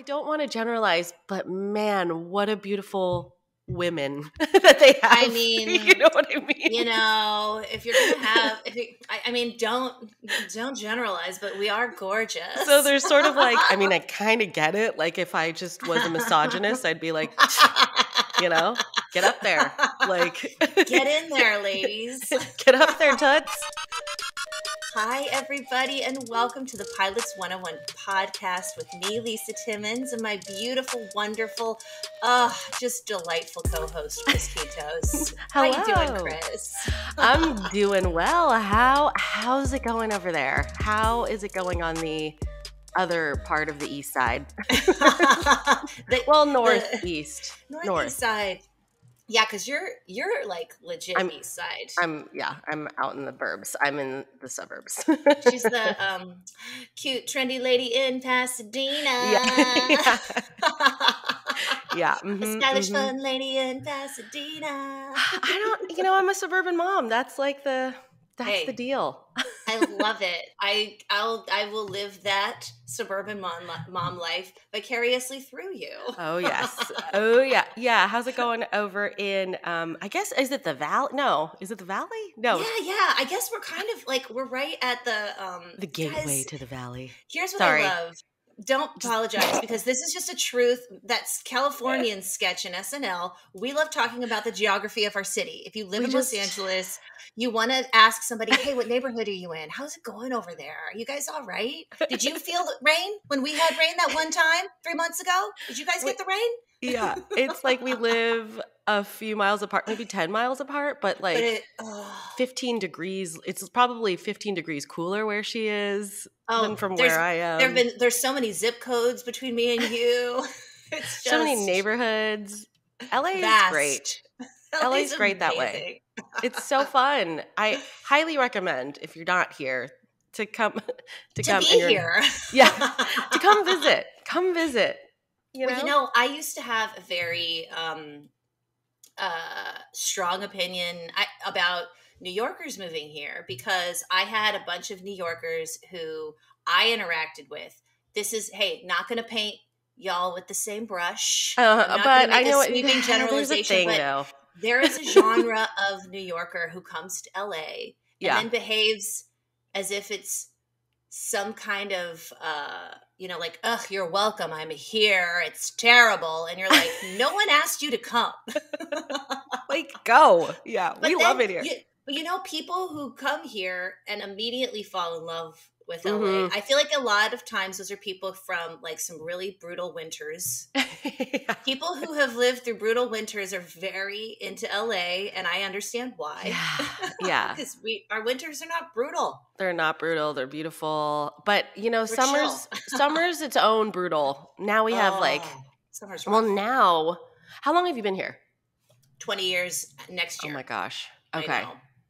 I don't want to generalize, but man, what a beautiful women that they have. I mean, you know what I mean? You know, if you're gonna have, if you, I, I mean, don't don't generalize, but we are gorgeous. So there's sort of like, I mean, I kind of get it. Like, if I just was a misogynist, I'd be like, you know, get up there, like, get in there, ladies, get up there, tuts. Hi, everybody, and welcome to the Pilots 101 podcast with me, Lisa Timmons, and my beautiful, wonderful, uh, just delightful co host, Chris Pitos. How are you doing, Chris? I'm doing well. How How's it going over there? How is it going on the other part of the east side? the, well, northeast. Northeast north. side. Yeah, because you're you're like legit I'm, east side. I'm yeah, I'm out in the burbs. I'm in the suburbs. She's the um cute trendy lady in Pasadena. Yeah. yeah. yeah. Mm-hmm, the stylish mm-hmm. fun lady in Pasadena. I don't you know, I'm a suburban mom. That's like the that's hey, the deal. I love it. I I'll I will live that suburban mom mom life vicariously through you. oh yes. Oh yeah. Yeah. How's it going over in um I guess is it the valley? No. Is it the valley? No. Yeah, yeah. I guess we're kind of like we're right at the um the gateway guys, to the valley. Here's what Sorry. I love don't apologize because this is just a truth that's Californian sketch in SNL. We love talking about the geography of our city. If you live we in just, Los Angeles, you want to ask somebody, "Hey, what neighborhood are you in? How's it going over there? Are you guys all right? Did you feel rain when we had rain that one time 3 months ago? Did you guys get the rain?" Yeah, it's like we live a few miles apart, maybe 10 miles apart, but like but it, oh. 15 degrees. It's probably 15 degrees cooler where she is oh, than from where I am. There've been there's so many zip codes between me and you. it's so many neighborhoods. LA vast. is great. LA is great that way. It's so fun. I highly recommend if you're not here to come to, to come be here. Yeah, to come visit. Come visit. You know? Well, you know, I used to have a very um, uh, strong opinion I, about New Yorkers moving here because I had a bunch of New Yorkers who I interacted with. This is, hey, not going to paint y'all with the same brush. Uh, but I know sweeping it, generalization. Thing, but though. there is a genre of New Yorker who comes to LA and yeah. then behaves as if it's some kind of uh you know like ugh you're welcome i'm here it's terrible and you're like no one asked you to come. Like go. Yeah but we love it here. you, but you know people who come here and immediately fall in love with LA. Mm-hmm. I feel like a lot of times those are people from like some really brutal winters. yeah. People who have lived through brutal winters are very into LA, and I understand why. Yeah, yeah. Because we our winters are not brutal. They're not brutal. They're beautiful, but you know, We're summer's summer's its own brutal. Now we have oh, like summer's rough. well now. How long have you been here? Twenty years next year. Oh my gosh. Okay.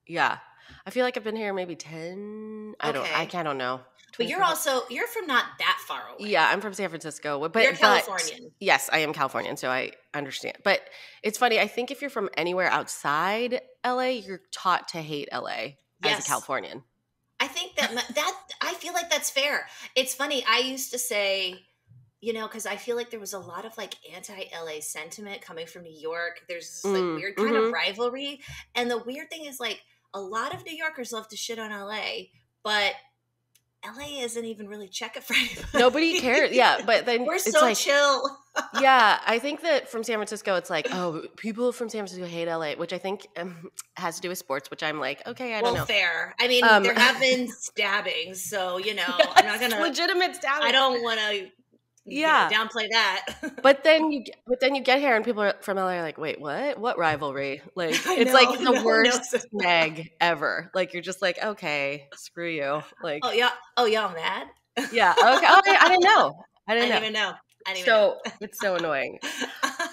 Yeah. I feel like I've been here maybe 10. I don't I can't don't know. But you're also you're from not that far away. Yeah, I'm from San Francisco. But you're Californian. But, yes, I am Californian, so I understand. But it's funny, I think if you're from anywhere outside LA, you're taught to hate LA yes. as a Californian. I think that that I feel like that's fair. It's funny. I used to say, you know, because I feel like there was a lot of like anti LA sentiment coming from New York. There's this like mm, weird kind mm-hmm. of rivalry, and the weird thing is like a lot of New Yorkers love to shit on LA, but LA isn't even really check it for anybody. Nobody cares. Yeah, but then we're so like, chill. yeah, I think that from San Francisco, it's like, oh, people from San Francisco hate LA, which I think um, has to do with sports. Which I'm like, okay, I don't well, know. Fair. I mean, um, there have been stabbings, so you know, yes, I'm not gonna legitimate stabbing. I don't want to yeah you know, downplay that. But then you but then you get here and people from la are like wait what? What rivalry? Like it's like the no, worst no. snag ever. Like you're just like okay screw you. Like oh yeah oh y'all mad? Yeah okay oh, I, I didn't know. I didn't, I didn't know. even know. I didn't so know. it's so annoying.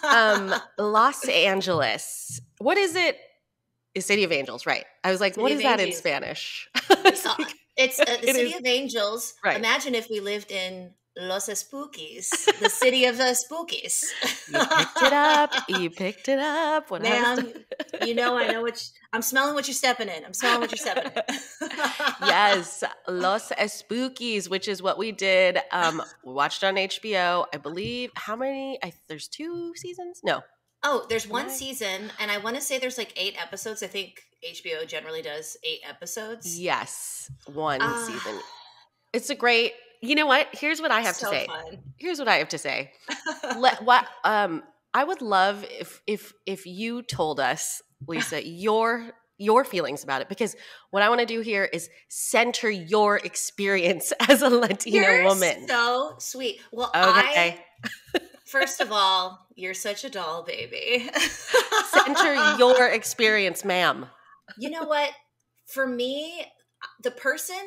Um los angeles what is it? Is city of angels right. I was like city what is that in spanish? It's, it's uh, the city is, of angels. Right. Imagine if we lived in Los Espookys, the city of the spookies. you picked it up. You picked it up. What Ma'am, you know I know what you, I'm smelling. What you're stepping in. I'm smelling what you're stepping in. yes, Los Espookys, which is what we did. Um, we watched on HBO. I believe how many? I, there's two seasons. No. Oh, there's one season, and I want to say there's like eight episodes. I think HBO generally does eight episodes. Yes, one uh, season. It's a great you know what? Here's what I have so to say. Fun. Here's what I have to say. Let, what um I would love if if if you told us, Lisa, your your feelings about it because what I want to do here is center your experience as a Latina you're woman. So sweet. Well, okay. I First of all, you're such a doll baby. center your experience, ma'am. You know what? For me, the person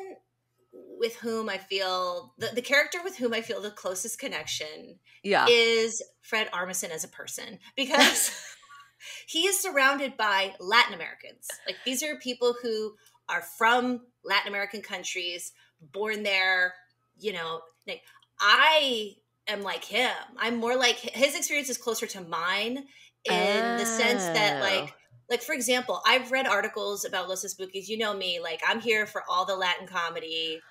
with whom I feel the, the character with whom I feel the closest connection yeah. is Fred Armisen as a person because he is surrounded by Latin Americans. Like these are people who are from Latin American countries, born there, you know, like I am like him. I'm more like his experience is closer to mine in oh. the sense that oh. like oh. like for example, I've read articles about Los Espookys. You know me, like I'm here for all the Latin comedy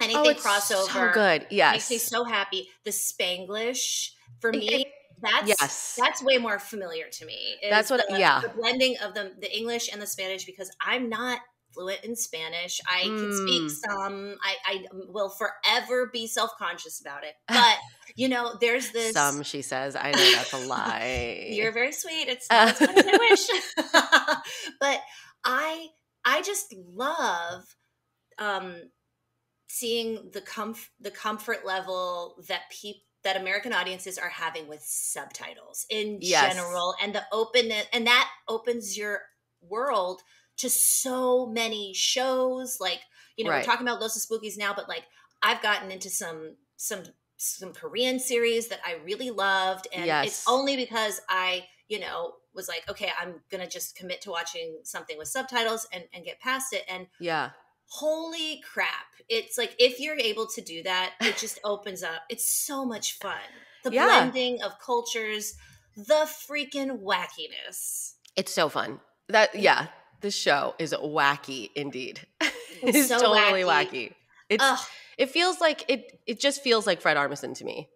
anything oh, crossover. So good. Yes. Makes me so happy. The Spanglish for me. That's yes. That's way more familiar to me. That's what. The, yeah. The blending of the the English and the Spanish because I'm not fluent in Spanish. I mm. can speak mm. some. I, I will forever be self conscious about it. But you know, there's this. Some she says. I know that's a lie. You're very sweet. It's as as I wish. but I I just love um seeing the comf- the comfort level that people that American audiences are having with subtitles in yes. general and the openness and that opens your world to so many shows like you know right. we're talking about Los Espookys now but like I've gotten into some some some Korean series that I really loved and yes. it's only because I you know was like okay I'm going to just commit to watching something with subtitles and and get past it and yeah holy crap. It's like if you're able to do that it just opens up. It's so much fun. The yeah. blending of cultures the freaking wackiness. It's so fun. That yeah this show is wacky indeed. It's, it's so totally wacky, wacky. it's Ugh. it feels like it it just feels like fred armisen to me.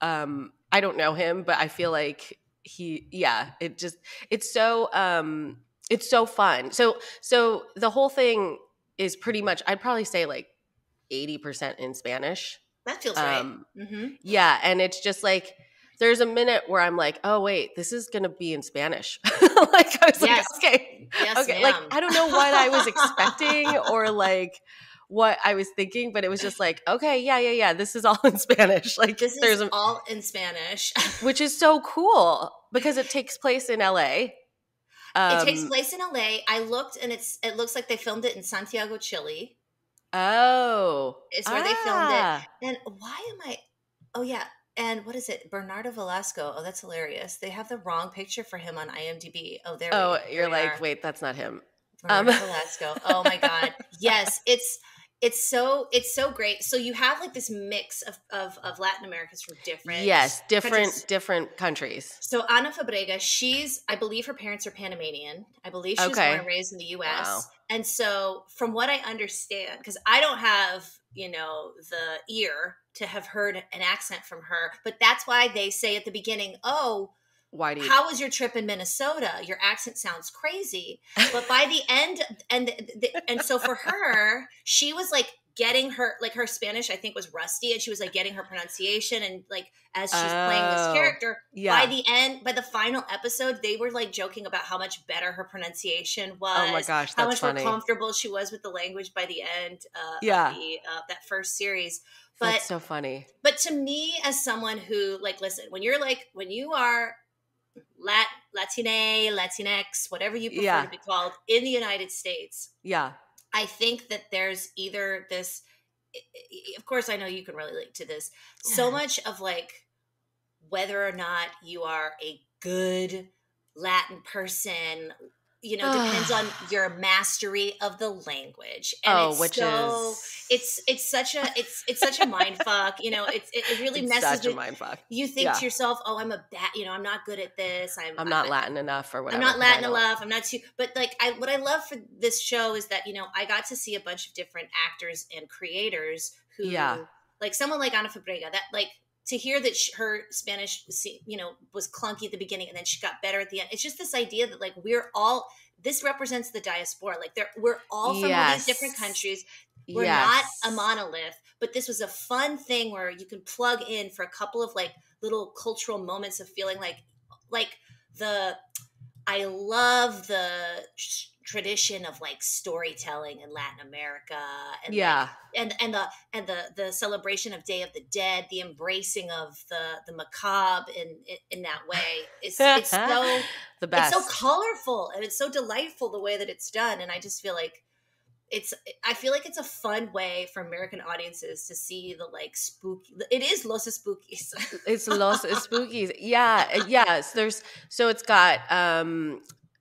Um i don't know him but i feel like he yeah it just it's so um it's so fun. So so the whole thing is pretty much I'd probably say like 80% in Spanish. That feels um, right. Mm-hmm. Yeah, and it's just like there's a minute where I'm like, oh wait, this is gonna be in Spanish. like I was yes. like, okay, yes, okay. Ma'am. Like I don't know what I was expecting or like what I was thinking, but it was just like, okay, yeah, yeah, yeah, this is all in Spanish. Like this there's a, all in Spanish, which is so cool because it takes place in LA. Um, it takes um, place in LA. I looked and it's it looks like they filmed it in Santiago, Chile. Oh. It's where ah. they filmed it. Ah. And why am I Oh yeah. And what is it? Bernardo Velasco. Oh, that's hilarious. They have the wrong picture for him on IMDb. Oh, there. Oh, you're like, are. wait, that's not him. Bernardo um. Velasco. Oh my god. yes, it's it's so it's so great. So you have like this mix of of, of Latin Americans from different yes different countries. different countries. So Ana Fabrega, she's I believe her parents are Panamanian. I believe she was okay. born and raised in the U.S. Wow. And so from what I understand, because I don't have you know the ear to have heard an accent from her, but that's why they say at the beginning, oh why do you- how was your trip in minnesota? Your accent sounds crazy. But by the end and the, and so for her she was like getting her like her spanish i think was rusty and she was like getting her pronunciation and like as she's oh, playing this oh, character. yeah. by the end by the final episode they were like joking about how much better her pronunciation was oh my gosh how much funny. more comfortable she was with the language by the end uh, yeah. the, uh, that first series. But That's so funny. but to me as someone who like listen when you're like when you are Lat Latine, Latinx, whatever you prefer yeah. to be called in the United States. Yeah. I think that there's either this of course I know you can relate to this. So much of like whether or not you are a good Latin person you know depends ah. on your mastery of the language and oh which so, is it's it's such a it's it's such a mind fuck you know it's it, really it's messes with a mind fuck. you think yeah. to yourself oh i'm a bad you know i'm not good at this i'm i'm not I'm, latin enough or whatever i'm not latin enough i'm not too but like i what i love for this show is that you know i got to see a bunch of different actors and creators who yeah. like someone like ana fabrega that like to hear that she, her Spanish, you know, was clunky at the beginning and then she got better at the end. It's just this idea that like we're all this represents the diaspora. Like there, we're all from yes. all these different countries. We're yes. not a monolith, but this was a fun thing where you can plug in for a couple of like little cultural moments of feeling like, like the, I love the tradition of like storytelling in Latin America and yeah like, and and the and the the celebration of Day of the Dead the embracing of the the macabre in in that way is it's so the best it's so colorful and it's so delightful the way that it's done and I just feel like it's I feel like it's a fun way for American audiences to see the like spooky. It is Los Espookys. it's Los Espookys. Yeah, yes. There's so it's got um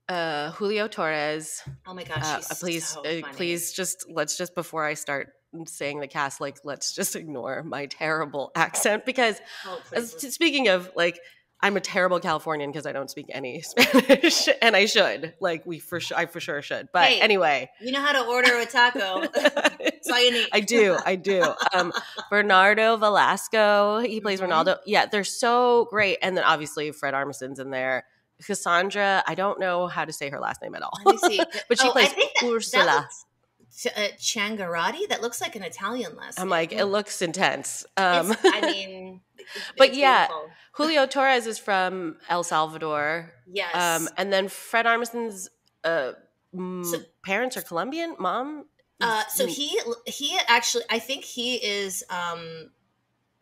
uh, Julio Torres. Oh my gosh, uh, please, so uh, please, just let's just before I start saying the cast, like let's just ignore my terrible accent because oh, speaking of like. I'm a terrible Californian because I don't speak any Spanish, and I should. Like we for sure, I for sure should. But hey, anyway, you know how to order a taco. That's all you need. I do, I do. Um, Bernardo Velasco, he plays mm-hmm. Ronaldo. Yeah, they're so great, and then obviously Fred Armisen's in there. Cassandra, I don't know how to say her last name at all. but she oh, plays that, Ursula. That looks, uh, Ciangherotti? That looks like an Italian last I'm name. like, it looks intense. Um, I mean, but yeah, Julio Torres is from El Salvador. Yes. Um, and then Fred Armisen's uh, so, parents are Colombian. Mom. Uh, so he he actually, I think he is um,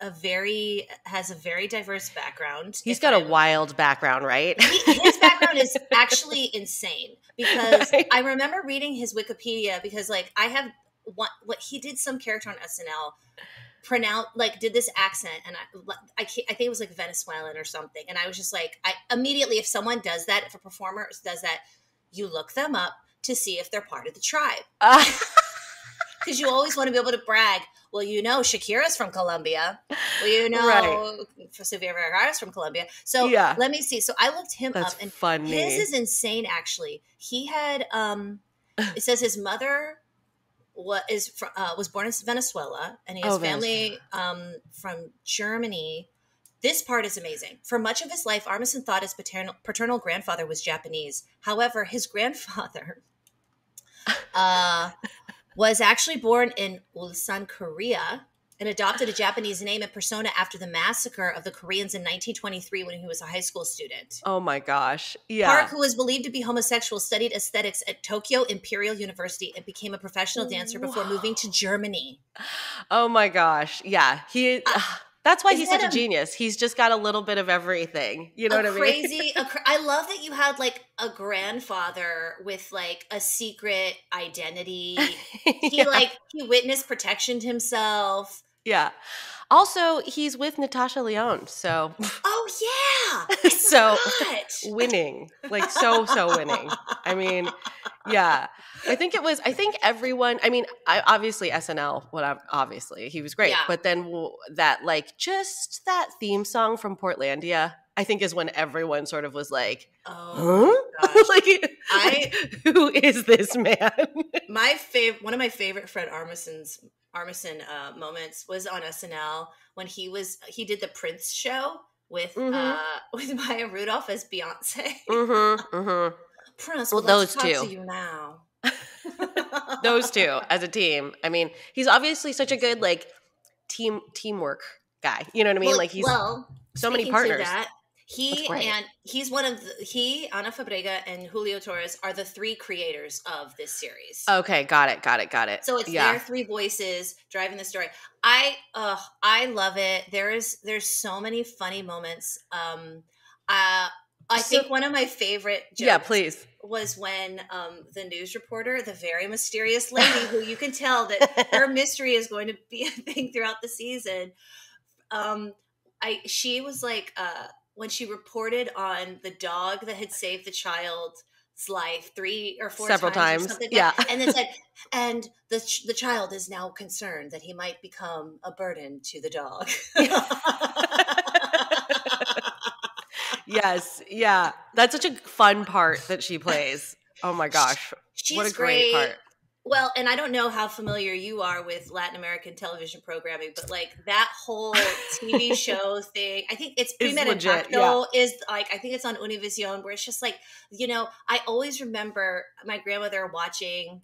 a very has a very diverse background. He's got I'm, a wild background, right? His background is actually insane because right. I remember reading his Wikipedia because like I have what what he did some character on SNL pronounce like did this accent and I I, I think it was like Venezuelan or something and I was just like I immediately if someone does that if a performer does that you look them up to see if they're part of the tribe. Uh- because you always want to be able to brag. Well, you know, Shakira's from Colombia. Well, you know, right. Sofia Vergara's from Colombia. So yeah. let me see. So I looked him That's up, and funny. his is insane. Actually, he had. um It says his mother what is uh, was born in Venezuela, and he has oh, family um, from Germany. This part is amazing. For much of his life, Armisen thought his paternal, paternal grandfather was Japanese. However, his grandfather uh, was actually born in Ulsan, Korea, and adopted a Japanese name and persona after the massacre of the Koreans in 1923 when he was a high school student. Oh my gosh. Yeah. Park, who was believed to be homosexual, studied aesthetics at Tokyo Imperial University and became a professional dancer before moving to Germany. Oh my gosh. Yeah. He. Uh, that's why he's such a, a, genius. He's just got a little bit of everything. You know what I mean? Crazy. I love that you had like a grandfather with like a secret identity. He yeah. like he witness protectioned himself. Yeah. Also, he's with Natasha Lyonne, so Oh yeah. so winning. Like so so winning. I mean, yeah. I think it was I think everyone, I mean, I obviously SNL, whatever, obviously. He was great, yeah. but then that like just that theme song from Portlandia I think is when everyone sort of was like, "Oh, huh? like, I, who is this man?" my favorite, one of my favorite Fred Armisen's Armisen uh, moments was on SNL when he was he did the Prince show with mm-hmm. uh, with Maya Rudolph as Beyonce. Mm-hmm, mm-hmm. Prince, well, those two. you now. those two as a team. I mean, he's obviously such a good like team teamwork guy. You know what I mean? Well, like he's well, so many partners. That, he and he's one of the, he, Ana Fabrega, and Julio Torres are the three creators of this series. Okay, got it, got it, got it. So it's yeah. their three voices driving the story. I uh I love it. There is there's so many funny moments. Um uh I so, think one of my favorite yeah, please. was when um, the news reporter, the very mysterious lady, who you can tell that her mystery is going to be a thing throughout the season. Um, I she was like, uh, when she reported on the dog that had saved the child's life three or four several times, times. yeah. And then said and the ch- the child is now concerned that he might become a burden to the dog. Yes yeah. That's such a fun part that she plays. Oh my gosh. She's what a great, great. part well, and I don't know how familiar you are with Latin American television programming, but like that whole TV show thing, I think it's Primer yeah. is like I think it's on Univision where it's just like, you know, I always remember my grandmother watching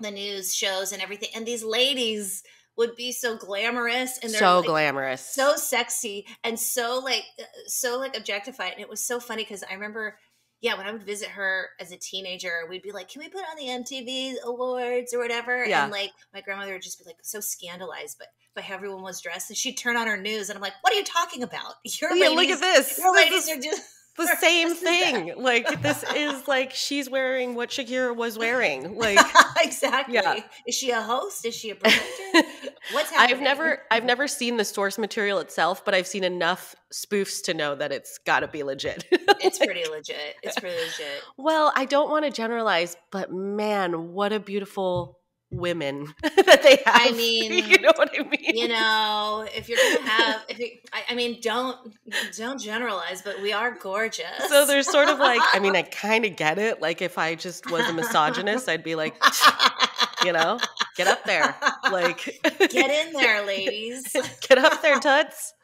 the news shows and everything and these ladies would be so glamorous and so like, glamorous so sexy and so like uh, so like objectified and it was so funny because i remember yeah, when I would visit her as a teenager, we'd be like, "Can we put on the MTV Awards or whatever?" Yeah. And like my grandmother would just be like so scandalized, but by how everyone was dressed, and she'd turn on her news, and I'm like, "What are you talking about? Your yeah, ladies, look at this. Your ladies are just." The same thing. Like this is like she's wearing what Shakira was wearing. Like exactly. Yeah. Is she a host? Is she a presenter? What's happening? I've never I've never seen the source material itself, but I've seen enough spoofs to know that it's got to be legit. it's pretty legit. It's pretty legit. Well, I don't want to generalize, but man, what a beautiful women that they have. I mean, you know what I mean. You know, if you're gonna have, if you, I, I, mean, don't don't generalize, but we are gorgeous. So there's sort of like, I mean, I kind of get it. Like, if I just was a misogynist, I'd be like, you know, get up there, like, get in there, ladies, get up there, tuts.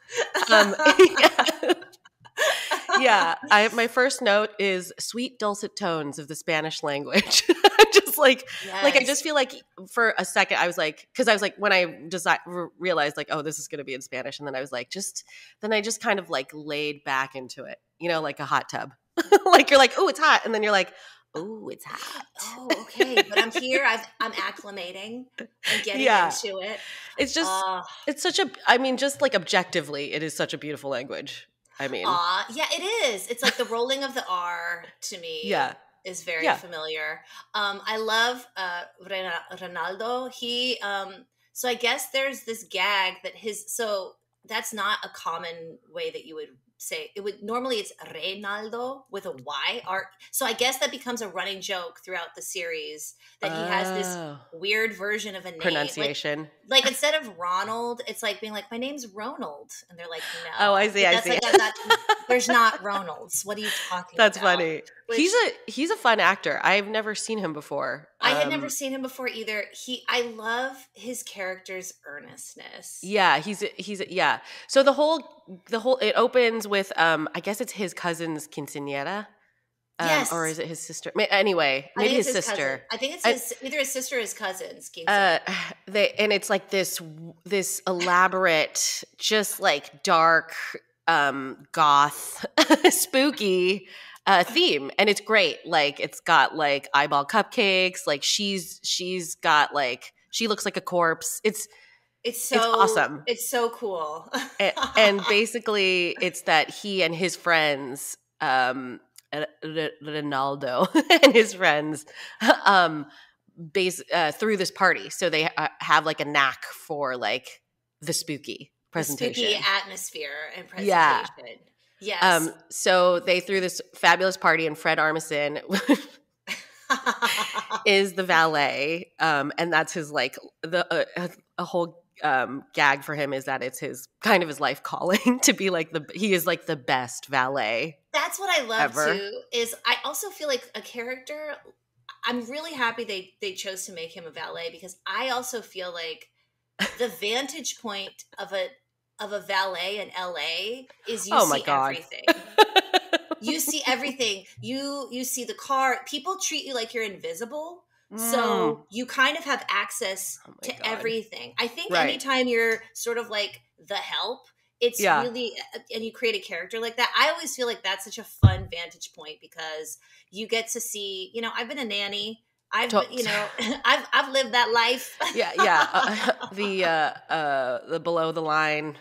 Um, yeah yeah, I my first note is sweet dulcet tones of the Spanish language. just like yes. like I just feel like for a second I was like cuz I was like when I desi- realized like oh this is going to be in Spanish and then I was like just then I just kind of like laid back into it. You know, like a hot tub. like you're like, "Oh, it's hot." And then you're like, oh, it's hot. Oh, okay. But I'm here. i am acclimating and getting yeah. into it. It's just, uh, it's such a, I mean, just like objectively, it is such a beautiful language. I mean, Aw, yeah, it is. It's like the rolling of the R to me. Yeah. Is very yeah. familiar. Um, I love uh, Ronaldo. He, um, so I guess there's this gag that his, so that's not a common way that you would say it would normally it's Reynaldo with a Y. Art. So I guess that becomes a running joke throughout the series that he has this oh. weird version of a name. Pronunciation. Like, like, instead of Ronald, it's like being like, My name's Ronald. And they're like, No. Oh, I see, I see. Like a, there's not Ronalds. What are you talking That's about? funny. Which, he's a he's a fun actor. I've never seen him before. I had never um, seen him before either. He I love his character's earnestness. Yeah, he's he's yeah. So the whole the whole it opens with um I guess it's his cousin's quinceañera. Um, yes. Or is it his sister? Anyway, maybe his, his, sister. Cousin. I think it's his, I, either his sister or his cousins. Uh, they and it's like this this elaborate, just like dark, um, goth, spooky uh, theme, and it's great. Like it's got like eyeball cupcakes. Like she's she's got like she looks like a corpse. It's it's so it's awesome. It's so cool. and, and, basically, it's that he and his friends, um, Ronaldo and his friends, um, base uh, through this party. So they uh, have like a knack for like the spooky presentation, the spooky atmosphere and presentation. Yeah. Yes. Um, so they threw this fabulous party, and Fred Armisen is the valet, um, and that's his like the uh, a whole um, gag for him is that it's his kind of his life calling to be like the he is like the best valet. That's what I love ever. too. Is I also feel like a character. I'm really happy they they chose to make him a valet because I also feel like the vantage point of a of a valet in LA is you oh see everything. you see everything. You you see the car. People treat you like you're invisible so mm. you kind of have access oh to God. everything. I think right. anytime you're sort of like the help, it's yeah. really uh, and you create a character like that. I always feel like that's such a fun vantage point because you get to see, you know, I've been a nanny I've you know I've I've lived that life. yeah, yeah. Uh, the uh, uh, the below the line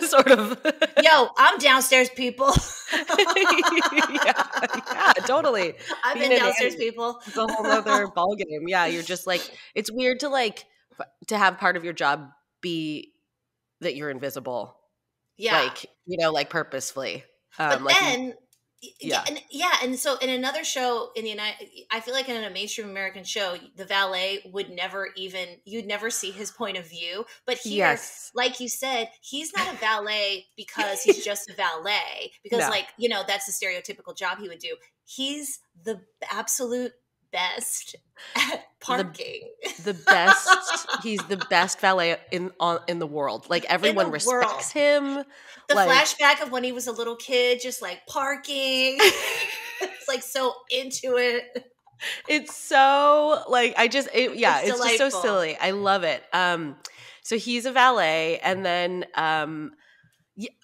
sort of. Yo, I'm downstairs, people. yeah, yeah, totally. I've Being been downstairs, people. It's a whole other ball game. Yeah, you're just like it's weird to like to have part of your job be that you're invisible. Yeah, like you know, like purposefully. Um, but like, then yeah. and yeah, and so in another show in the United, I feel like in a mainstream American show, the valet would never even you'd never see his point of view. But here, yes. like you said, he's not a valet because he's just a valet. Because no. like you know that's the stereotypical job he would do. He's the absolute best at parking. The, the best. he's the best valet in on in the world. Like everyone respects world. him. The like, flashback of when he was a little kid, just like parking. it's like so into it. It's so like I just it, yeah, it's, it's just so silly. I love it. Um so he's a valet and then um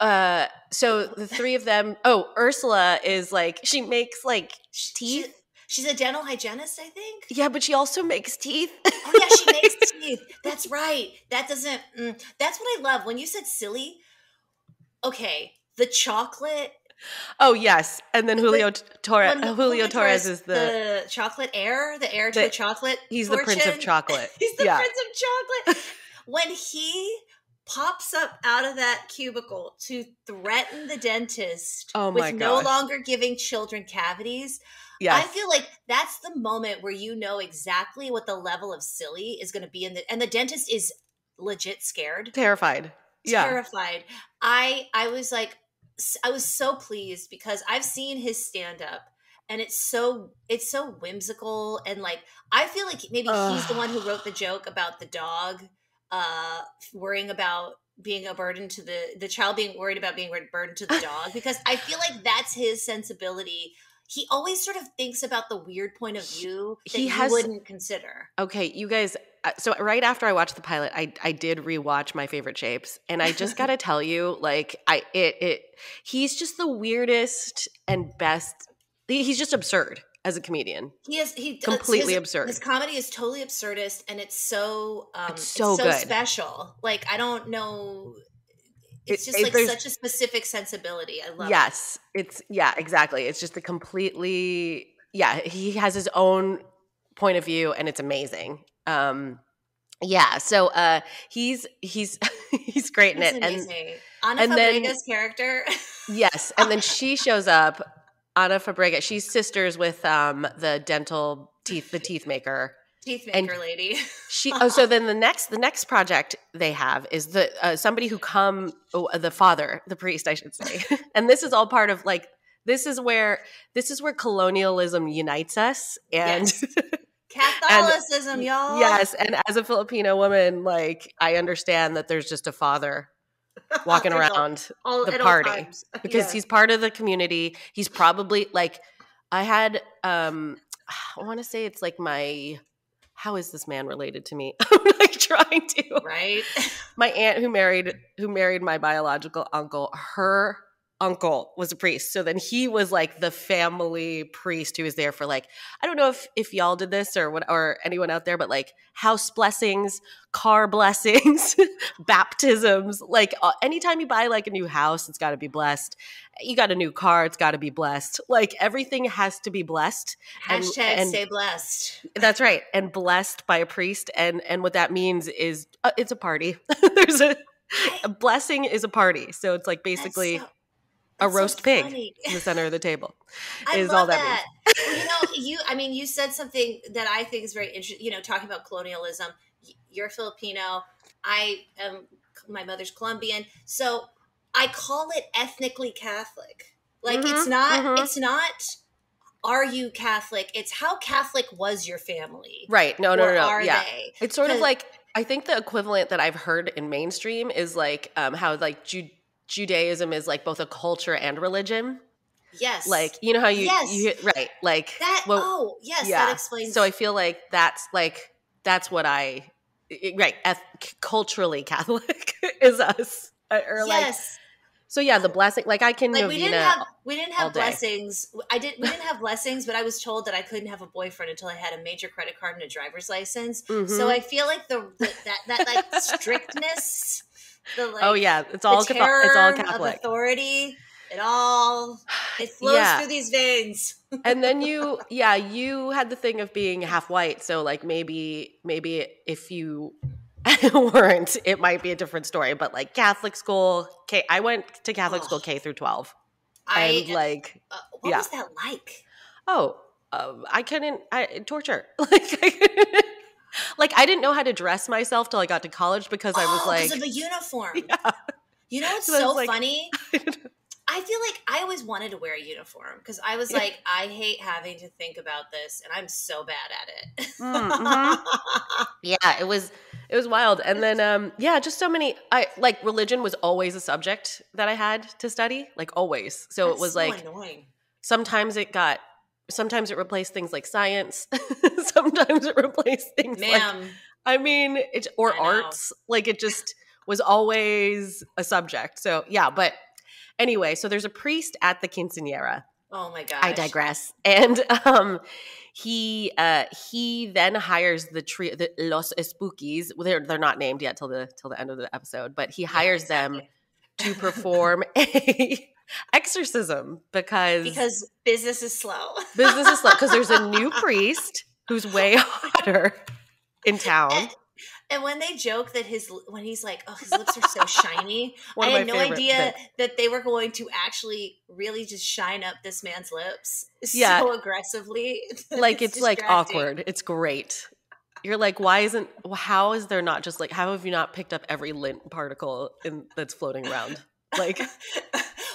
uh so the three of them oh ursula is like she makes like teeth She's a dental hygienist, I think. Yeah, but she also makes teeth. oh yeah, she makes teeth. That's right. That doesn't. Mm, that's what I love. When you said silly, okay, the chocolate. Oh yes, and then Julio Torres. Julio, Julio Torres is the, the chocolate heir, the heir to the, chocolate. He's fortune. the prince of chocolate. he's the yeah. prince of chocolate. when he pops up out of that cubicle to threaten the dentist oh with no longer giving children cavities. Yes. I feel like that's the moment where you know exactly what the level of silly is going to be in the and the dentist is legit scared. Terrified. Yeah. Terrified. I I was like I was so pleased because I've seen his stand up and it's so it's so whimsical and like I feel like maybe Ugh. he's the one who wrote the joke about the dog uh worrying about being a burden to the the child being worried about being a burden to the dog because I feel like that's his sensibility he always sort of thinks about the weird point of view that he has, wouldn't consider. Okay, you guys. Uh, so right after I watched the pilot, I I did rewatch my favorite shapes, and I just got to tell you, like I it it he's just the weirdest and best. He's just absurd as a comedian. He is he completely his, absurd. His comedy is totally absurdist, and it's so um, it's so, it's so special. Like I don't know it's just it, like such a specific sensibility. I love yes, it. it's yeah, exactly. It's just a completely yeah, he has his own point of view and it's amazing. Um yeah, so uh he's he's he's great in it. Amazing. And Ana and Fabrega's then, character. yes, and then she shows up Ana Fabrega. She's sisters with um the dental teeth the teeth maker teeth maker and lady. she oh so then the next the next project they have is the uh, somebody who come oh, the father the priest I should say and this is all part of like this is where this is where colonialism unites us and. Yes. Catholicism, and, y'all. Yes, and as a Filipino woman, like I understand that there's just a father walking around all, all, the party because yeah. he's part of the community. He's probably like I had um I want to say it's like my how is this man related to me? I'm like trying to. Right. My aunt who married who married my biological uncle, her uncle was a priest. So then he was like the family priest who was there for like I don't know if if y'all did this or what or anyone out there, but like house blessings, car blessings, baptisms. Like uh, anytime you buy like a new house, it's got to be blessed. You got a new car, it's got to be blessed. Like everything has to be blessed. Hashtag and, and stay blessed. That's right, and blessed by a priest. And and what that means is uh, it's a party. There's a a blessing is a party. So it's like basically a roast so pig in the center of the table I is all that, that. well, you know, you I mean, you said something that I think is very interesting. You know, talking about colonialism. You're Filipino. I am. My mother's Colombian, so I call it ethnically Catholic. Like mm-hmm, it's not. Mm-hmm. It's not. Are you Catholic? It's how Catholic was your family. Right. No. No. No. no. Yeah. They? It's sort of like I think the equivalent that I've heard in mainstream is like um, how like Jude Judaism is like both a culture and religion. Yes. Like, you know how you, yes. you right, like that. Well, oh, yes, yeah. that explains. So I feel like that's like, that's what I, right, eth- culturally Catholic is us. Uh, or like, yes. So yeah, the blessing, like I can like we didn't have we didn't have blessings. I didn't. we didn't have blessings, but I was told that I couldn't have a boyfriend until I had a major credit card and a driver's license. Mm-hmm. So I feel like the, the that that like strictness the like oh yeah it's all terror it's all catholic authority it all it flows yeah. through these veins and then you yeah you had the thing of being half white so like maybe maybe if you weren't it might be a different story but like catholic school k i went to catholic oh. school k through 12 I, and like, uh, what yeah. was that like? Oh, um, I couldn't. I torture. Like, I like I didn't know how to dress myself till I got to college because oh, I was like, because of the uniform. Yeah. You know what's so, so like, funny? I feel like I always wanted to wear a uniform because I was like, I hate having to think about this, and I'm so bad at it. mm-hmm. Yeah, it was it was wild, and then um, yeah, just so many. I like religion was always a subject that I had to study, like always. So That's it was so like annoying. Sometimes it got. Sometimes it replaced things like science. sometimes it replaced things Ma'am. like. I mean, it or arts. Like it just was always a subject. So yeah, but Anyway, so there's a priest at the quinceanera. Oh my god! I digress. And um, he uh, he then hires the tree, the Los Espookys. Well, they're they're not named yet till the till the end of the episode, but he hires yeah, exactly. them to perform a exorcism because because business is slow. business is slow because there's a new priest who's way hotter in town. And, and when they joke that his when he's like, "Oh, his lips are so shiny," I had no idea bits. that they were going to actually really just shine up this man's lips yeah. so aggressively. Like it's, it's like awkward. It's great. You're like, why isn't? How is there not just like? How have you not picked up every lint particle in, that's floating around? Like,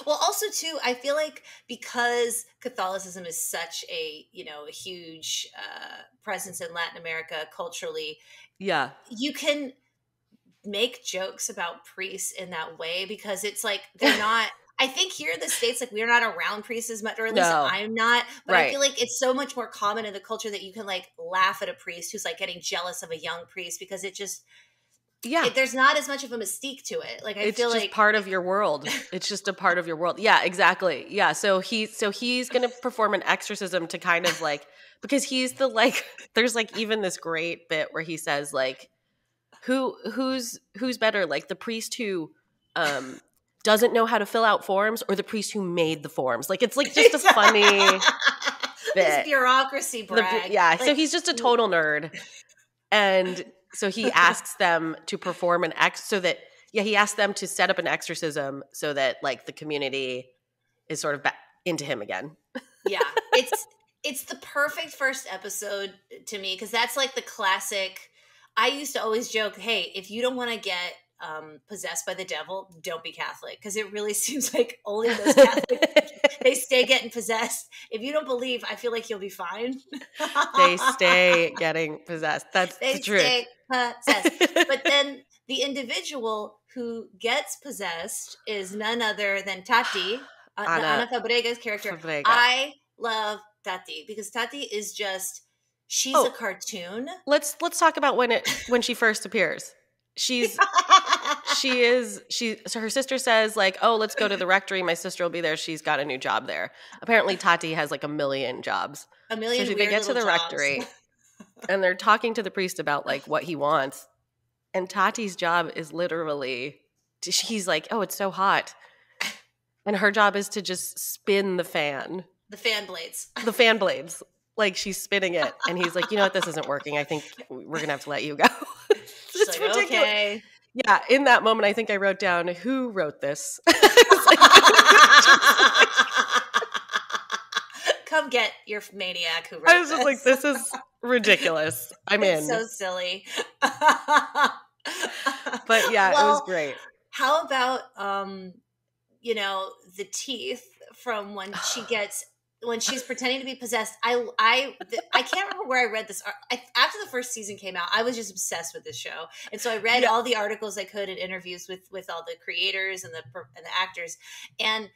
well, also too, I feel like because Catholicism is such a you know a huge uh, presence in Latin America culturally, yeah. You can make jokes about priests in that way because it's like they're not I think here in the States, like we're not around priests as much, or at least no. I'm not. But right. I feel like it's so much more common in the culture that you can like laugh at a priest who's like getting jealous of a young priest because it just yeah. It, there's not as much of a mystique to it. Like i it's feel like part of your world. It's just a part of your world. Yeah exactly. Yeah so he so he's gonna perform an exorcism to kind of like because he's the like there's like even this great bit where he says like who who's who's better like the priest who um doesn't know how to fill out forms or the priest who made the forms? Like it's like just a funny bit. This bureaucracy brag. The, yeah like, so he's just a total nerd. And so he asks them to perform an ex so that yeah he asks them to set up an exorcism so that like the community is sort of back into him again yeah it's it's the perfect first episode to me because that's like the classic. I used to always joke, hey, if you don't want to get um, possessed by the devil, don't be Catholic because it really seems like only those Catholics they stay getting possessed. If you don't believe, I feel like you'll be fine. they stay getting possessed. That's they the truth. possessed. but then the individual who gets possessed is none other than Tati, uh, Ana, Ana Fabrega's character. Fabrega. I love Tati because Tati is just she's oh, a cartoon. Let's let's talk about when it when she first appears. She's she is she so her sister says like, "Oh, let's go to the rectory. My sister will be there. She's got a new job there." Apparently Tati has like a million jobs. A million so they get to the jobs. rectory and they're talking to the priest about like what he wants. And Tati's job is literally she's like, "Oh, it's so hot." And her job is to just spin the fan the fan blades. The fan blades. Like she's spinning it, and he's like, "You know what? This isn't working. I think we're gonna have to let you go." it's like, ridiculous. Okay. Yeah, in that moment, I think I wrote down who wrote this. Come get your maniac who wrote I was just this. like, "This is ridiculous." I'm it's in. So silly. but yeah, well, it was great. How about um, you know, the teeth from when she gets when she's pretending to be possessed. I I I can't remember where I read this. I, after the first season came out, I was just obsessed with this show, and so I read yeah. all the articles I could and interviews with with all the creators and the and the actors, and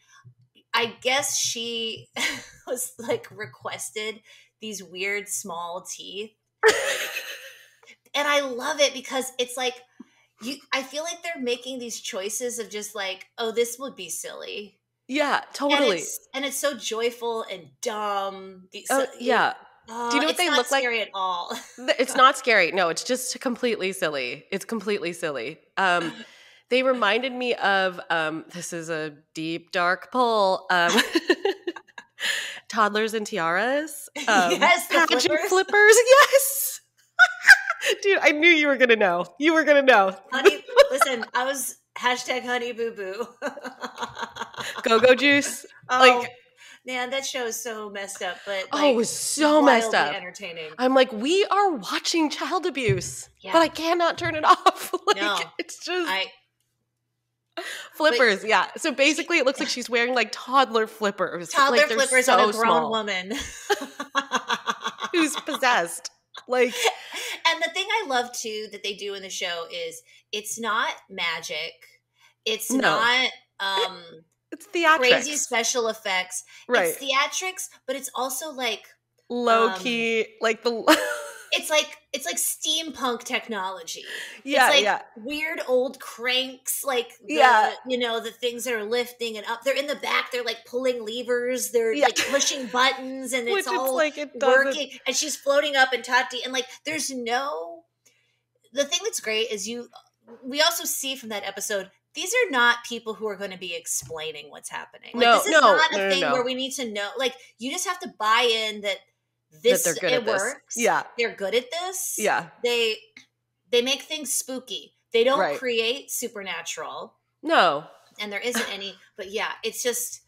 I guess she was like requested these weird small teeth. and I love it because it's like you I feel like they're making these choices of just like, oh, this would be silly yeah, totally. And it's, and it's so joyful and dumb. So, oh, yeah. Do you know what they look like? Scary at all? it's not scary. No, it's just completely silly. It's completely silly. Um, they reminded me of um, this is a deep dark pull. Um, toddlers and tiaras. Um, yes, pageant flippers. flippers. Yes. Dude, I knew you were gonna know. You were gonna know. Honey, listen, I was hashtag honey boo boo. Go-go juice. Oh, like man, that show is so messed up. But like, oh, it was so messed up. Entertaining. I'm like, we are watching child abuse, yeah. but I cannot turn it off. like, no, it's just. I, flippers, but, yeah. So basically, it looks like she's wearing like toddler flippers. Toddler like, flippers so on a grown small. woman who's possessed. Like, and the thing I love too that they do in the show is it's not magic. It's no. not um it's theatrics. Crazy special effects. Right. It's theatrics, but it's also like low um, key, like the. it's like it's like steampunk technology. Yeah, it's like yeah. Weird old cranks, like the, yeah, you know the things that are lifting and up. They're in the back. They're like pulling levers. They're yeah. like pushing buttons, and it's all like it working. And she's floating up, and Tati, and like there's no. The thing that's great is you. We also see from that episode these are not people who are going to be explaining what's happening. Like, no, this is no, not a no, thing no. where we need to know. Like, you just have to buy in that this that it works. This. Yeah, they're good at this. Yeah, they they make things spooky. They don't right. create supernatural. No, and there isn't any. But yeah, it's just.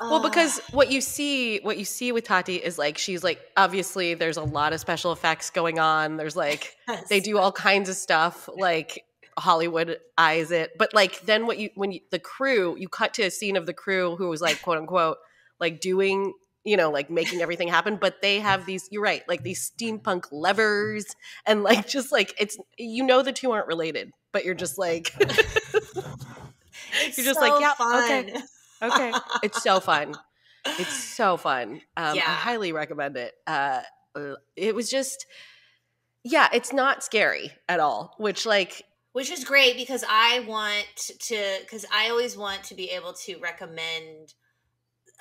Well, because what you see, what you see with Tati is like she's like obviously there's a lot of special effects going on. There's like yes. they do all kinds of stuff. Like Hollywood eyes it. But like then what you when you, the crew you cut to a scene of the crew who was like quote unquote like doing you know like making everything happen but they have these you're right like these steampunk levers and like just like it's you know the two aren't related but you're just like you're just so like yeah fun. okay okay it's so fun it's so fun um yeah. i highly recommend it uh it was just yeah it's not scary at all which like which is great because I want to because I always want to be able to recommend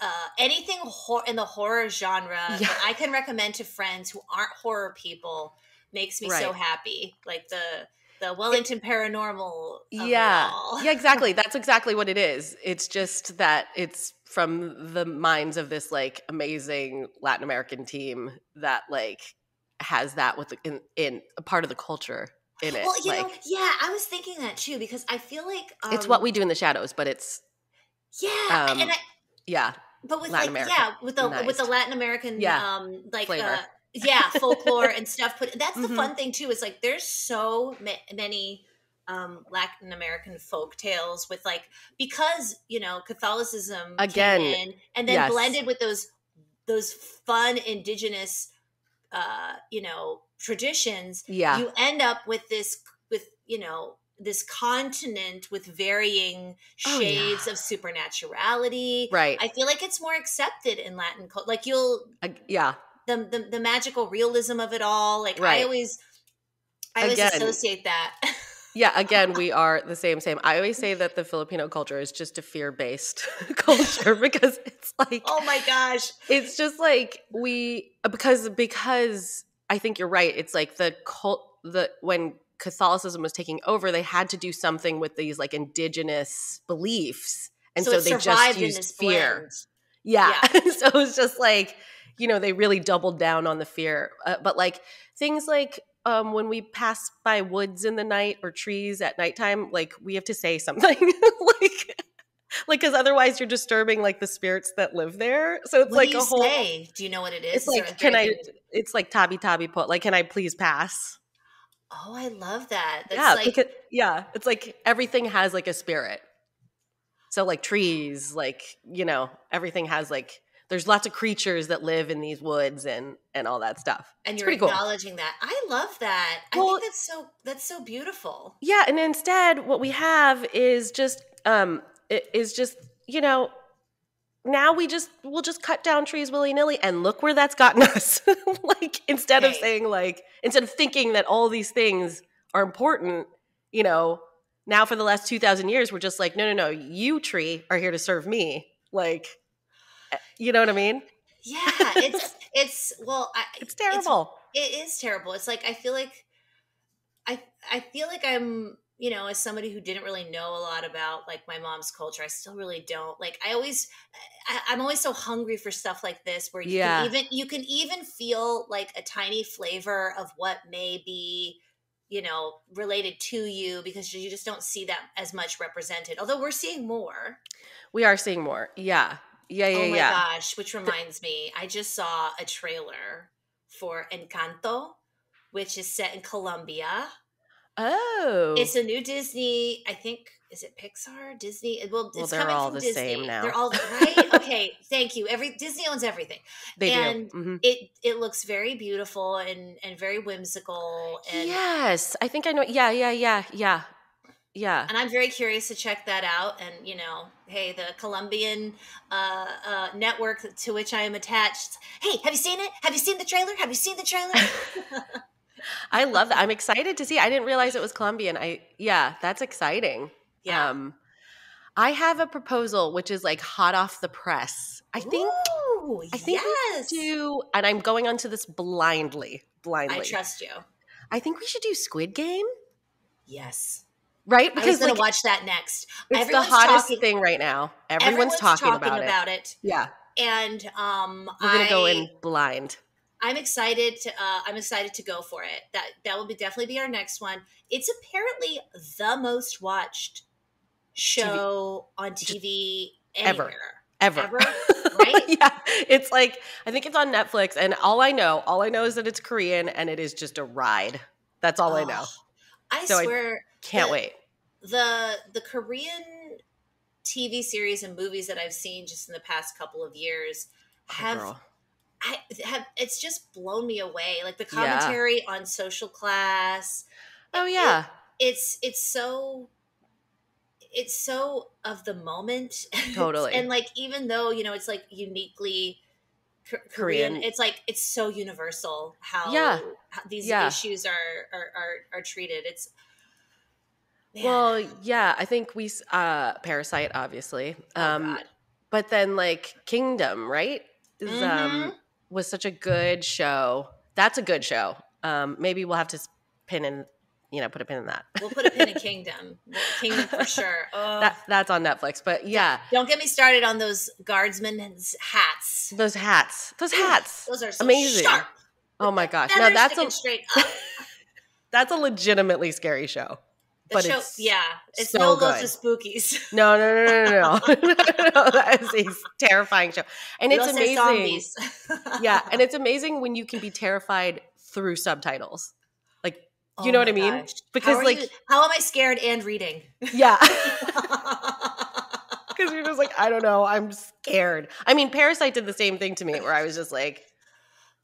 uh, anything hor- in the horror genre yeah. that I can recommend to friends who aren't horror people makes me right. so happy. Like the the Wellington it, Paranormal. yeah, yeah, exactly. That's exactly what it is. It's just that it's from the minds of this like amazing Latin American team that like has that with the, in, in a part of the culture in it. Well, you like, know, yeah, I was thinking that too because I feel like um, it's what we do in the shadows, but it's yeah, um, and I, yeah, but with Latin like yeah, with the with the Latin American yeah. um like uh, yeah folklore and stuff. But that's the mm-hmm. fun thing too is like there's so ma- many um Latin American folk tales with like because you know Catholicism again in, and then yes. blended with those those fun indigenous uh you know traditions, yeah. you end up with this with you know this continent with varying shades oh, yeah. of supernaturality. Right. I feel like it's more accepted in Latin culture. Like you'll, uh, yeah, the, the, the magical realism of it all. Like right. I always, I always again, associate that. yeah. Again, we are the same. Same. I always say that the Filipino culture is just a fear based culture because it's like, oh my gosh, it's just like we because because I think you're right. It's like the cult the when Catholicism was taking over, they had to do something with these like indigenous beliefs. And so, so they just used fear. Blend. Yeah. yeah. so it was just like, you know, they really doubled down on the fear. Uh, but like things like um, when we pass by woods in the night or trees at nighttime, like we have to say something like like because otherwise you're disturbing like the spirits that live there. So it's what like a whole. Say? Do you know what it is? It's like can I? It's like tabi tabi po. Like can I please pass? Oh, I love that. That's yeah, like, because, yeah. It's like everything has like a spirit. So like trees, like you know, everything has like there's lots of creatures that live in these woods and and all that stuff. And it's you're acknowledging cool. that. I love that. Well, I think that's so that's so beautiful. Yeah, and instead what we have is just um is just you know now we just we'll just cut down trees willy-nilly and look where that's gotten us. Like instead of saying like instead of thinking that all these things are important you know now for the last 2000 years we're just like no no no you tree are here to serve me. Like eh, you know what i mean? Yeah it's it's well I, it's terrible. it's, it is terrible. It's like i feel like i i feel like i'm you know, as somebody who didn't really know a lot about like my mom's culture, I still really don't. Like I always I, am always so hungry for stuff like this where you yeah. can even you can even feel like a tiny flavor of what may be you know, related to you because you just don't see that as much represented. Although we're seeing more. We are seeing more. Yeah. Yeah, oh yeah, oh my yeah. gosh, which reminds me, I just saw a trailer for Encanto, which is set in Colombia. Oh. It's a new Disney, I think is it Pixar, Disney? Well, well it's they're coming all from the Disney. same now. They're all right. okay, thank you. Every Disney owns everything, they and do. Mhm. it it looks very beautiful and and very whimsical. And Yes, I think I know. Yeah, yeah, yeah, yeah, yeah. and I'm very curious to check that out. And you know, hey, the Colombian uh, uh, network to which I am attached. Hey, have you seen it? Have you seen the trailer? Have you seen the trailer? I love that. I'm excited to see. I didn't realize it was Colombian. I yeah, that's exciting. yeah. Um, I have a proposal which is like hot off the press. I think Ooh, I think yes. we do, and I'm going onto this blindly. Blindly, I trust you. I think we should do Squid Game, Yes. right? Because I was Because going like to watch that next. it's Everyone's the hottest talking- thing right now. Everyone's, talking, about, it. Yeah, and um, we're gonna I, go in blind. I'm excited to. Uh, I'm excited to go for it. That that will be definitely be our next one. It's apparently the most watched show on TV Ever. anywhere. Ever. Ever, right? yeah, it's like I think it's on Netflix, and all I know, all I know is that it's Korean, and it is just a ride. That's all I know. Oh, I So I swear, Can't the- wait. the the Korean TV series and movies that I've seen just in the past couple of years Oh, have girl. I have it's just blown me away. Like the Yeah. commentary on social class. Oh it- yeah, It's it's so it's so of the moment. Totally. and like even though, you know, it's like uniquely Korean, Korean. it's like it's so universal how, Yeah. how these Yeah. issues are, are are are treated. It's man. Well, yeah, I think we uh Parasite obviously. Oh, Um God. but then like Kingdom, right? Is um Mhm. Was such a good show. That's a good show. Um maybe we'll have to pin in, you know, put a pin in that. We'll put a pin in Kingdom. Kingdom for sure. Oh, that that's on Netflix. But yeah, don't get me started on those guardsmen's hats. those hats. Those hats. Those are so Amazing. sharp. Oh my gosh. Now that's a that's a legitimately scary show. The But show, it's yeah, it's so no good. spookies. No, no, no, no, no, no. no that is a terrifying show. And it's amazing. yeah, and it's amazing when you can be terrified through subtitles. Like, Oh you know what I mean? gosh. Because, How like- you- how am I scared and reading? yeah, because you're just like, I don't know, I'm scared. I mean, Parasite did the same thing to me, where I was just like,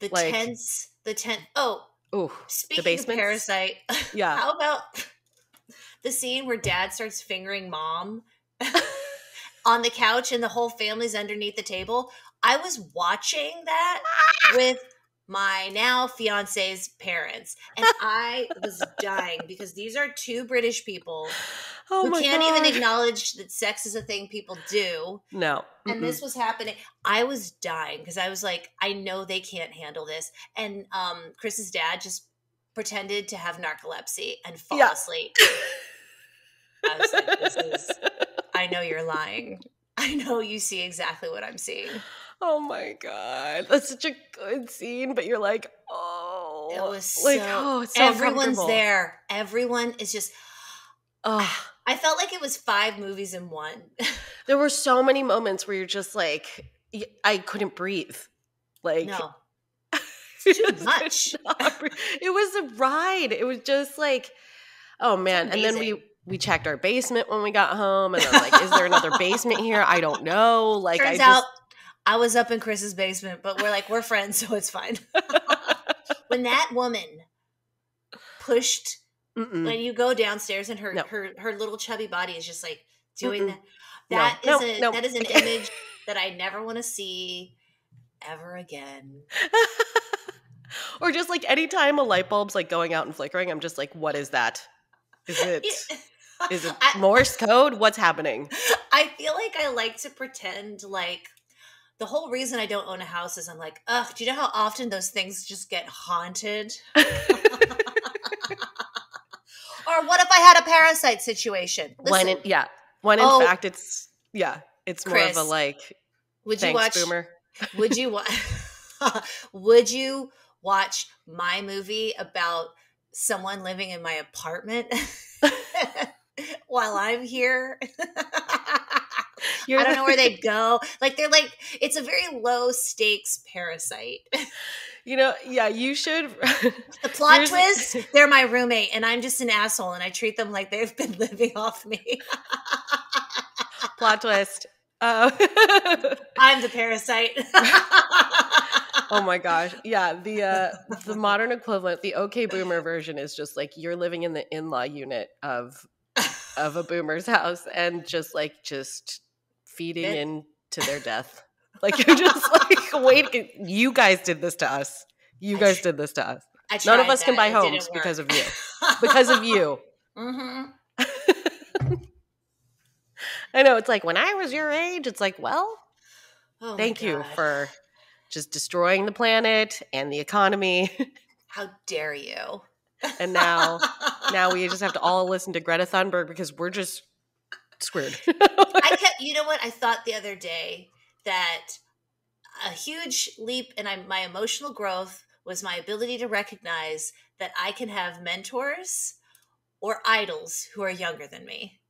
the Like- tense, the tense. Oh, ooh, speaking of basements? Parasite, yeah, how about the scene where Dad starts fingering Mom on the couch and the whole family's underneath the table? I was watching that with my now fiance's parents, and I was dying because these are two British people oh who can't God. even acknowledge that sex is a thing people do. No, And mm-mm. this was happening. I was dying because I was like, I know they can't handle this. And um, Chris's dad just pretended to have narcolepsy and fall Yeah. asleep. I was like, this is, I know you're lying. I know you see exactly what I'm seeing. Oh my god, that's such a good scene, but you're like, oh, It was like, so, oh, so everyone's there. Everyone is just, Oh, I felt like it was five movies in one. there were so many moments where you're just like, I couldn't breathe. Like, no. it too was much. It was a ride. It was just like, oh man. And then we. We checked our basement when we got home, and I'm like, is there another basement here? I don't know. Like, Turns I out I was up in Chris's basement, but we're like, we're friends, so it's fine. when that woman pushed Mm-mm. when you go downstairs and her No. her her little chubby body is just like doing Mm-mm. that. That No, is no, a that is an image that I never want to see ever again. or just like anytime a light bulb's like going out and flickering, I'm just like, what is that? Is it is it I, Morse code? What's happening? I feel like I like to pretend like the whole reason I don't own a house is I'm like, ugh, do you know how often those things just get haunted? or what if I had a parasite situation? when Listen, in, yeah, when in Oh. fact it's yeah, it's more of a like would you watch boomer. would you watch would you watch my movie about someone living in my apartment while I'm here. You're I don't know where they'd go. Like they're like it's a very low stakes parasite. You know, yeah, you should. the plot twist: they're my roommate, and I'm just an asshole, and I treat them like they've been living off me. plot twist: uh, I'm the parasite. oh my gosh, yeah. The uh, the modern equivalent, the OK Boomer version, is just like you're living in the in law unit of of a boomer's house, and just like just feeding it, into their death. Like you're just like, wait, you guys did this to us. You I guys tr- did this to us. None of us that. can buy homes because of you. because of you. Mm-hmm. I know. It's like when I was your age, it's like, well, oh thank you for just destroying the planet and the economy. How dare you? And now, now we just have to all listen to Greta Thunberg because we're just screwed. I kept, you know what? I thought the other day that a huge leap in my emotional growth was my ability to recognize that I can have mentors or idols who are younger than me.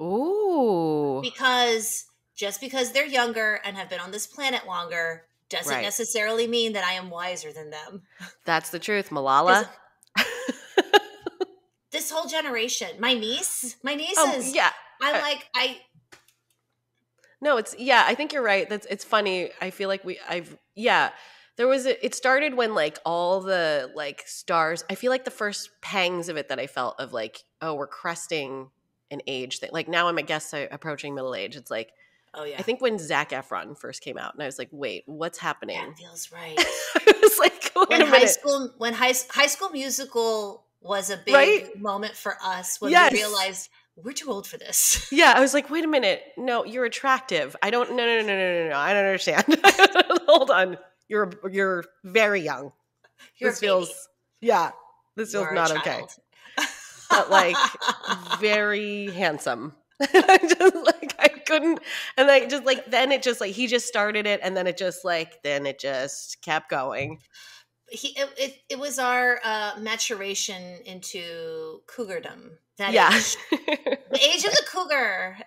Ooh. Because just because they're younger and have been on this planet longer doesn't right. necessarily mean that I am wiser than them. That's the truth, Malala. This whole generation, my niece, my oh, nieces, oh, yeah. I'm like I no, it's yeah, I think you're right. That's it's funny. I feel like we I've yeah. There was a, it started when like all the like stars. I feel like the first pangs of it that I felt of like, oh, we're cresting an age thing. Like now I'm I guess approaching middle age. It's like Oh yeah. I think when Zac Efron first came out, and I was like, "Wait, what's happening?" That feels right. I was like, when high school, when high High School Musical was a big right? moment for us when yes. we realized we're too old for this. Yeah, I was like, wait a minute. No, you're attractive. I don't. No, no, no, no, no, no. I don't understand. Hold on. You're you're very young. You're this feels. Yeah, this feels not okay. but like very handsome. I just like I couldn't, and like just like then it just like he just started it, and then it just like then it just kept going he it, it, it, was our uh, maturation into cougardom. That yeah. age. the age of the cougar.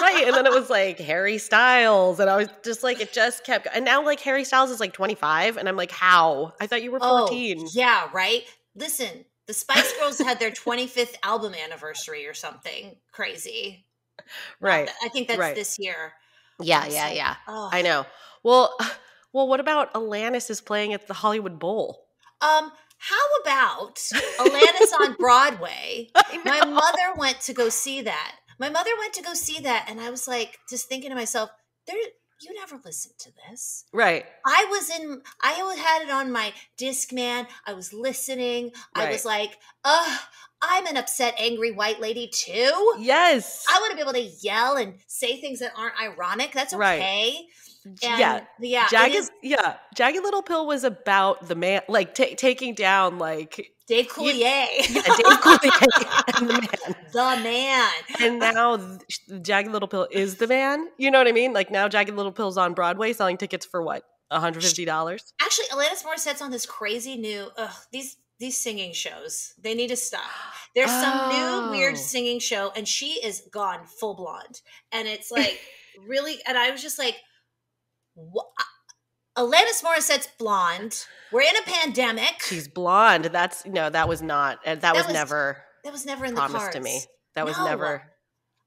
Right and then it was like harry styles and i was just like it just kept and now like harry styles is like 25 and i'm like how? I thought you were 14 oh, yeah right? Listen the spice girls had their 25th album anniversary or something crazy. Right i think that's right. this year. Yeah yeah yeah. Oh. i know. Well well, what about Alanis is playing at the Hollywood Bowl? Um, how about Alanis on Broadway? My mother went to go see that. My mother went to go see that, and I was like, just thinking to myself, there you never listened to this. Right. I was in I had it on my disc man. I was listening. Right. I was like, "Ugh, I'm an upset angry white lady too." Yes. I want to be able to yell and say things that aren't ironic. That's okay. Right. And yeah, yeah, jagged. Is, yeah, jagged little pill was about the man, like t- taking down like Dave Coulier. yeah, Dave Coulier and the man. The man. and now Jagged Little Pill is the man. You know what I mean? Like now Jagged Little Pill's on Broadway selling tickets for what? $150? Actually, Alanis Morissette's on this crazy new ugh, these these singing shows. They need to stop. There's oh. some new weird oh. singing show and she is gone full blonde. And it's like really and I was just like Alanis Morissette's blonde. We're in a pandemic. She's blonde. That's no, that was not. Uh, that, that was, was, never. That was never in the cards to me. That was never.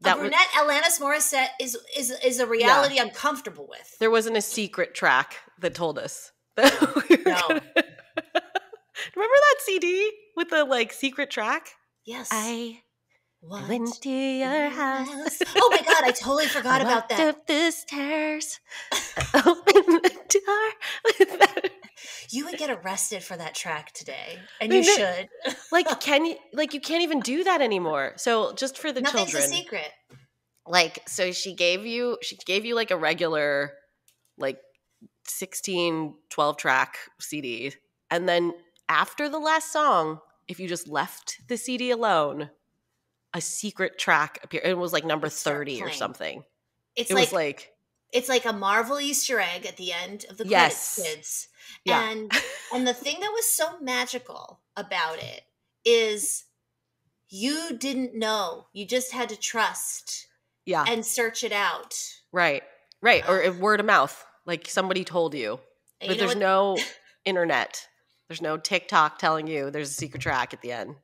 That a brunette was, Alanis Morissette is is is a reality yeah. I'm comfortable with. There wasn't a secret track that told us. That we no. Gonna, remember that CD with the like secret track? Yes. I what? Went to your house. Oh my god, I totally forgot about that. Up the stairs, open the door. you would get arrested for that track today, and you should. like, can you? Like, you can't even do that anymore. So, just for the Nothing's children, a secret. Like, so she gave you, she gave you like a regular, like 16, 12 track CD, and then after the last song, if you just left the CD alone a secret track appear. It was like number thirty or something. It's it like, was like it's like a Marvel Easter egg at the end of the yes. credits, kids. Yeah. And and the thing that was so magical about it is you didn't know. You just had to trust. Yeah. And search it out. Right. Right. Or uh, word of mouth. Like somebody told you. But you there's no internet. There's no TikTok telling you there's a secret track at the end.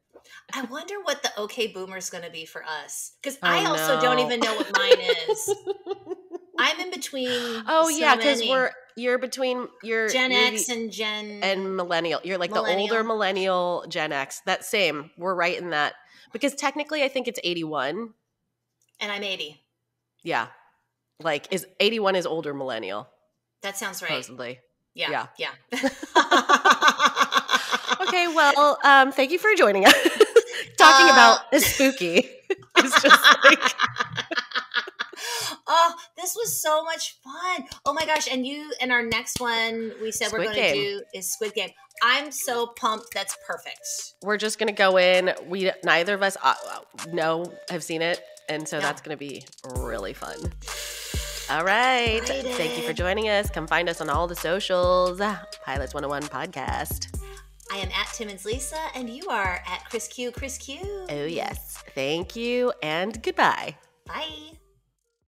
I wonder what the OK Boomer is going to be for us because oh, I also no. don't even know what mine is. I'm in between. Oh so yeah, because we're you're between your Gen X and Gen and millennial. You're like millennial. the older millennial Gen X. That same. We're right in that because technically I think it's 81. And I'm 80. Yeah. Like is 81 is older millennial. That sounds right. Supposedly. Yeah. Yeah. Yeah. okay, well, um, thank you for joining us. Talking uh, about spooky. It's just like Oh, this was so much fun. Oh my gosh. And you and our next one we said Squid we're going to do is Squid Game. I'm so pumped. That's perfect. We're just going to go in. We neither of us uh, know have seen it, and so that's going to be really fun. All right. Excited. Thank you for joining us. Come find us on all the socials. Pilots 101 podcast. I am at Timmons Lisa, and you are at Chris Q. Chris Q. Oh, yes. Thank you, and goodbye. Bye.